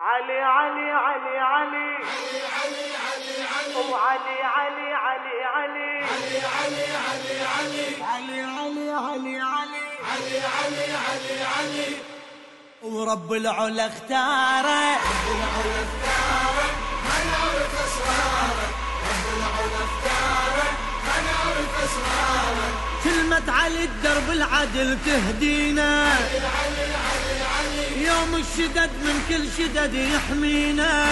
علي علي علي علي. علي علي علي علي علي. علي علي علي علي. علي علي علي علي علي ورب العلا اختاره. كلمة علي الدرب العدل تهدينا. يوم الشدد من كل شدد يحمينا.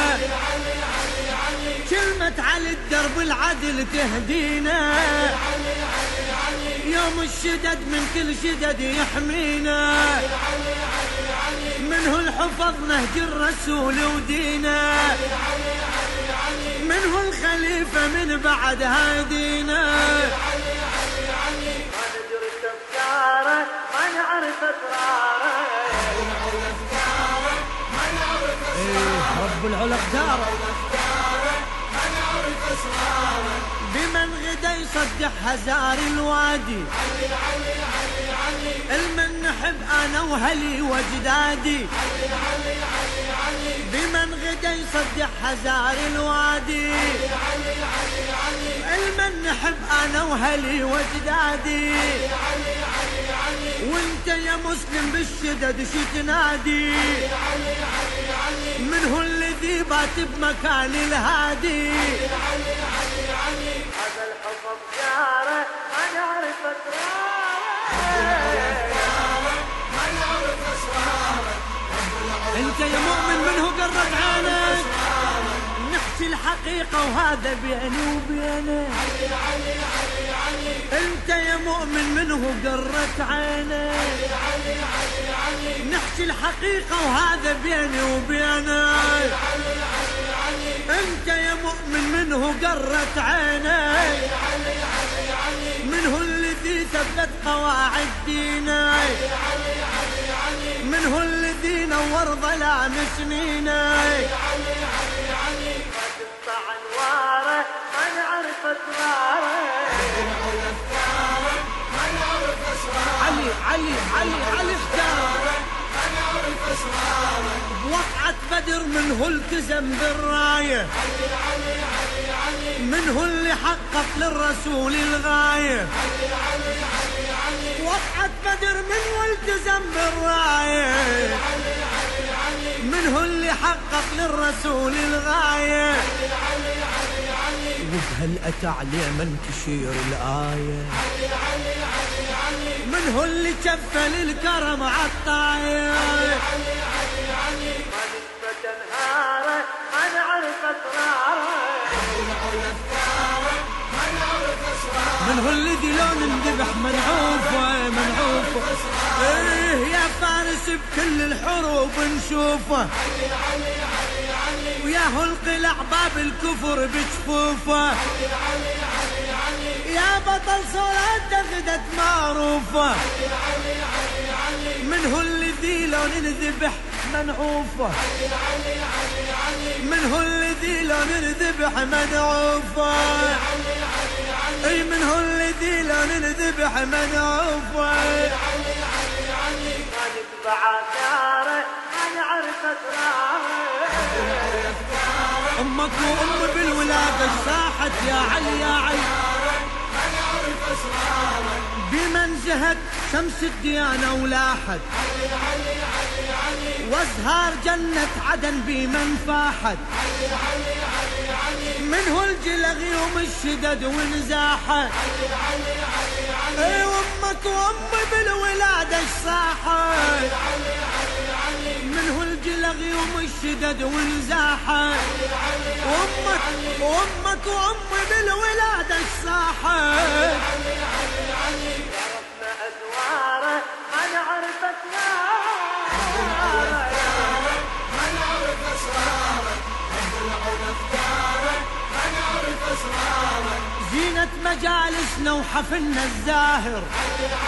كلمة علي الدرب العدل تهدينا. يوم الشدد من كل شدد يحمينا. منه الحفظ نهج الرسول ودينا. منه الخليفة من بعد هادينا. نعرف اسرارك رب العلا اختارك بمن غدا يصدح هزار الوادي. علي علي علي علي المن نحب أنا وهلي واجدادي علي علي علي علي بمن غدا يصدح هزار الوادي علي علي علي المن نحب أنا وهلي واجدادي علي علي علي وانت يا مسلم بالشدد شي تنادي علي علي علي من هو الذي بات بمكان الهادي. علي علي علي ما نعرف انت يا مؤمن منه قرت عينك. نحكي الحقيقة وهذا بيني وبينك علي علي علي علي أنت يا مؤمن منه قرت عينك علي علي علي نحكي الحقيقة وهذا بيني وبينك علي علي علي أنت يا مؤمن منه قرت عينك علي علي علي منه الذي ثبت قواعد ديني من هو الذي نور ظلام علي قد انواره ما نعرف اسراره بدر منه التزم بالراية. منه اللي حقق للرسول الغاية. وقعت بدر منه التزم بالراية. منه اللي حقق للرسول الغاية. وبهالأتى عليه من تشير الآية؟ منه اللي كفل الكرم عالطاية يا فارس بكل الحروب نشوفه. علي علي علي علي وياهو القلع باب الكفر بجفوفه. علي علي علي علي يا بطل صلاة غدت معروفة. علي علي علي من هو الذي لون انذبح منعوفة؟ علي علي علي علي الذي لون انذبح منعوفة؟ علي علي علي أي من هو الذي لون انذبح منعوفة؟ علي علي علي وضع داره أنا أمك وام بالولادة ساحت يا علي يا علي بمن زهت شمس الديانه ولاحت علي علي علي علي وازهار جنة عدن بمن فاحت. علي علي علي علي من هو الجلغ يوم الشدد ونزاحت علي علي علي علي اي وامك وامي بالولاده صاحت؟ علي علي علي من هو الجلغ يوم الشدد ونزاحت علي وأمك وأمك وامي بالولادة الساحة علي علي علي زينة مجالسنا وحفلنا الزاهر علي علي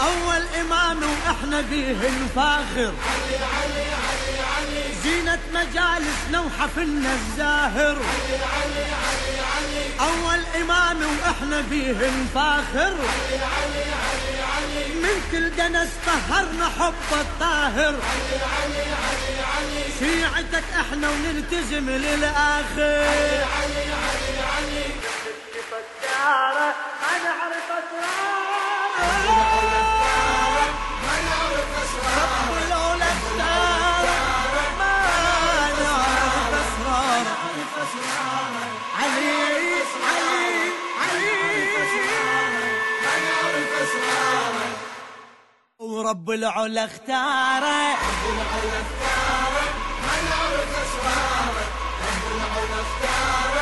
أول إمام وإحنا بيه نفاخر. علي علي علي علي زينة مجالسنا وحفلنا الزاهر علي علي علي علي أول إمام وإحنا بيه نفاخر. علي علي علي علي من كل دنس طهرنا حب الطاهر. علي علي علي علي شيعتك إحنا ونلتزم للآخر. علي علي علي علي فتارة أنا عرفت. راي رب العلا اختاره. رب العلا اختاره. ما نعرف أسراره؟ رب العلا اختاره.